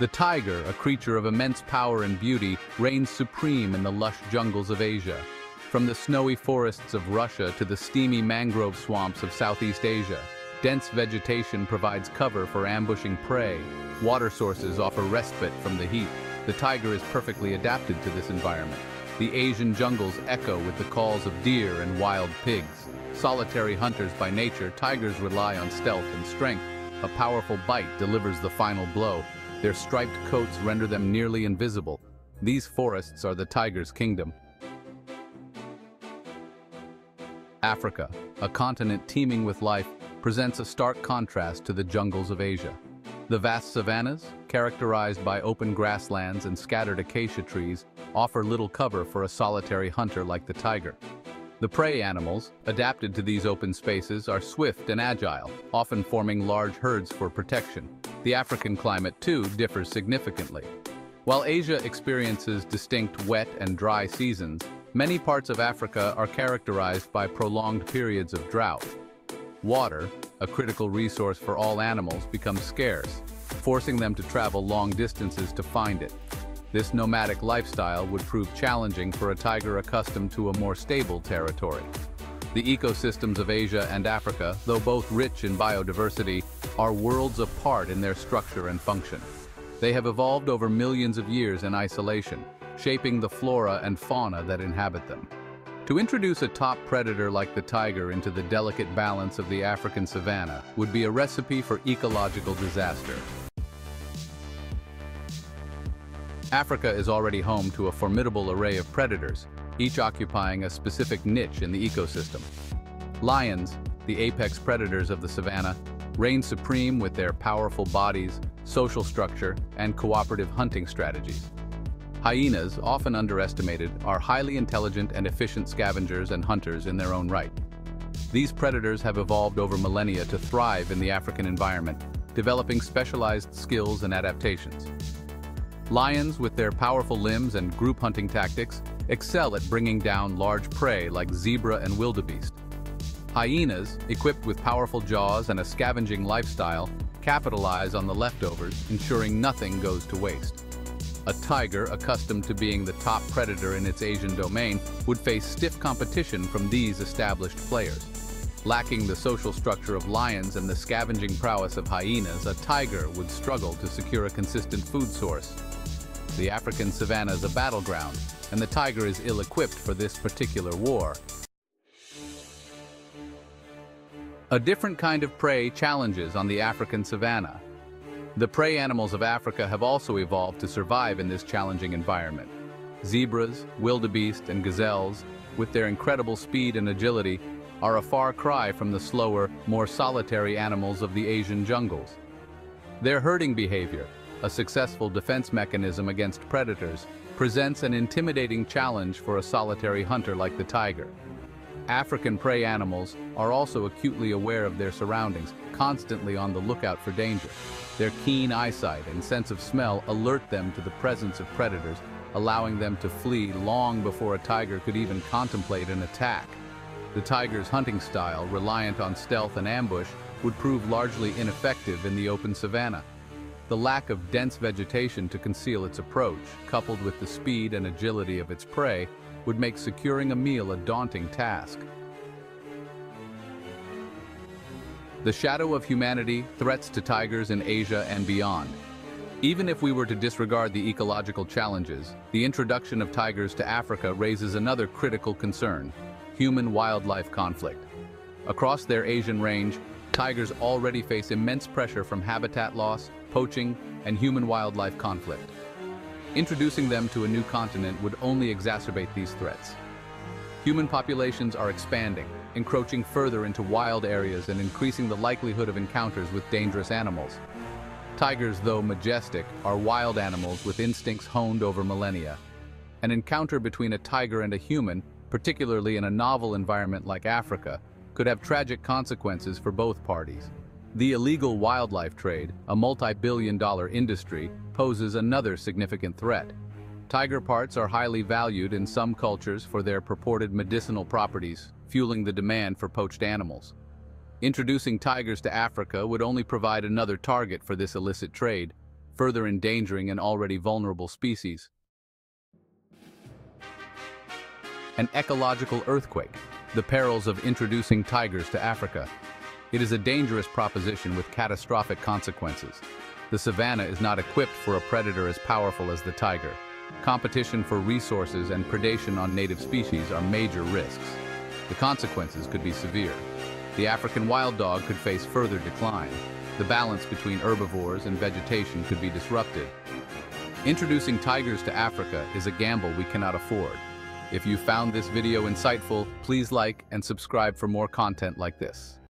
The tiger, a creature of immense power and beauty, reigns supreme in the lush jungles of Asia. From the snowy forests of Russia to the steamy mangrove swamps of Southeast Asia, dense vegetation provides cover for ambushing prey. Water sources offer respite from the heat. The tiger is perfectly adapted to this environment. The Asian jungles echo with the calls of deer and wild pigs. Solitary hunters by nature, tigers rely on stealth and strength. A powerful bite delivers the final blow. Their striped coats render them nearly invisible. These forests are the tiger's kingdom. Africa, a continent teeming with life, presents a stark contrast to the jungles of Asia. The vast savannas, characterized by open grasslands and scattered acacia trees, offer little cover for a solitary hunter like the tiger. The prey animals, adapted to these open spaces, are swift and agile, often forming large herds for protection. The African climate, too, differs significantly. While Asia experiences distinct wet and dry seasons, many parts of Africa are characterized by prolonged periods of drought. Water, a critical resource for all animals, becomes scarce, forcing them to travel long distances to find it. This nomadic lifestyle would prove challenging for a tiger accustomed to a more stable territory. The ecosystems of Asia and Africa, though both rich in biodiversity, are worlds apart in their structure and function. They have evolved over millions of years in isolation, shaping the flora and fauna that inhabit them. To introduce a top predator like the tiger into the delicate balance of the African savanna would be a recipe for ecological disaster. Africa is already home to a formidable array of predators, each occupying a specific niche in the ecosystem. Lions, the apex predators of the savanna, reign supreme with their powerful bodies, social structure, and cooperative hunting strategies. Hyenas, often underestimated, are highly intelligent and efficient scavengers and hunters in their own right. These predators have evolved over millennia to thrive in the African environment, developing specialized skills and adaptations. Lions, with their powerful limbs and group hunting tactics, excel at bringing down large prey like zebra and wildebeest. Hyenas, equipped with powerful jaws and a scavenging lifestyle, capitalize on the leftovers, ensuring nothing goes to waste. A tiger, accustomed to being the top predator in its Asian domain, would face stiff competition from these established players. Lacking the social structure of lions and the scavenging prowess of hyenas, a tiger would struggle to secure a consistent food source. The African savanna is a battleground, and the tiger is ill-equipped for this particular war. A different kind of prey challenges on the African savanna. The prey animals of Africa have also evolved to survive in this challenging environment. Zebras, wildebeest, and gazelles, with their incredible speed and agility, are a far cry from the slower, more solitary animals of the Asian jungles. Their herding behavior, a successful defense mechanism against predators, presents an intimidating challenge for a solitary hunter like the tiger. African prey animals are also acutely aware of their surroundings, constantly on the lookout for danger. Their keen eyesight and sense of smell alert them to the presence of predators, allowing them to flee long before a tiger could even contemplate an attack. The tiger's hunting style, reliant on stealth and ambush, would prove largely ineffective in the open savanna. The lack of dense vegetation to conceal its approach, coupled with the speed and agility of its prey, would make securing a meal a daunting task. The shadow of humanity threats to tigers in Asia and beyond. Even if we were to disregard the ecological challenges, the introduction of tigers to Africa raises another critical concern, human-wildlife conflict. Across their Asian range, tigers already face immense pressure from habitat loss, poaching, and human-wildlife conflict. Introducing them to a new continent would only exacerbate these threats. Human populations are expanding, encroaching further into wild areas and increasing the likelihood of encounters with dangerous animals. Tigers, though majestic, are wild animals with instincts honed over millennia. An encounter between a tiger and a human, particularly in a novel environment like Africa, could have tragic consequences for both parties. The illegal wildlife trade, a multi-billion dollar industry, poses another significant threat. Tiger parts are highly valued in some cultures for their purported medicinal properties, fueling the demand for poached animals. Introducing tigers to Africa would only provide another target for this illicit trade, further endangering an already vulnerable species. An ecological earthquake, the perils of introducing tigers to Africa. It is a dangerous proposition with catastrophic consequences. The savanna is not equipped for a predator as powerful as the tiger. Competition for resources and predation on native species are major risks. The consequences could be severe. The African wild dog could face further decline. The balance between herbivores and vegetation could be disrupted. Introducing tigers to Africa is a gamble we cannot afford. If you found this video insightful, please like and subscribe for more content like this.